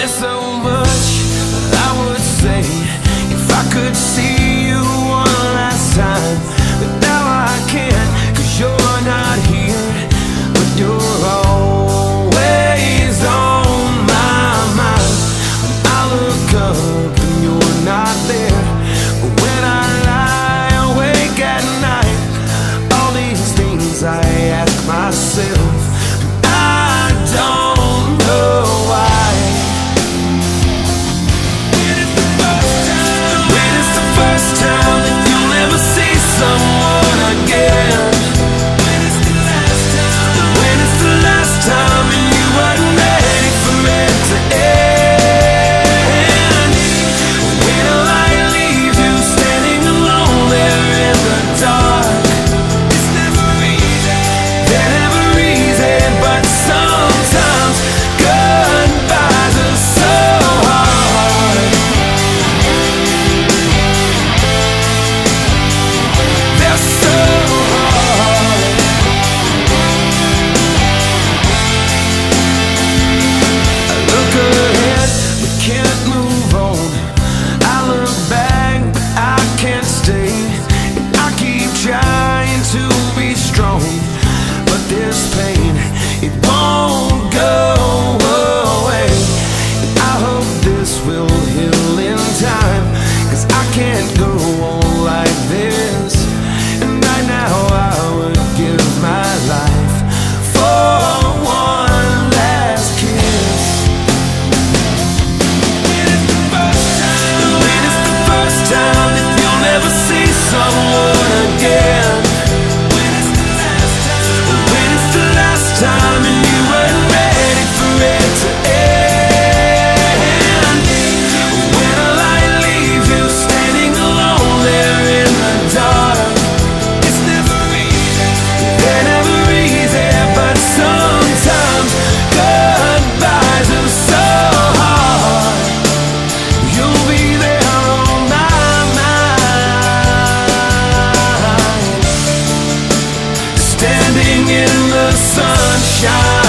A never see someone again. When it's the last time? sunshine.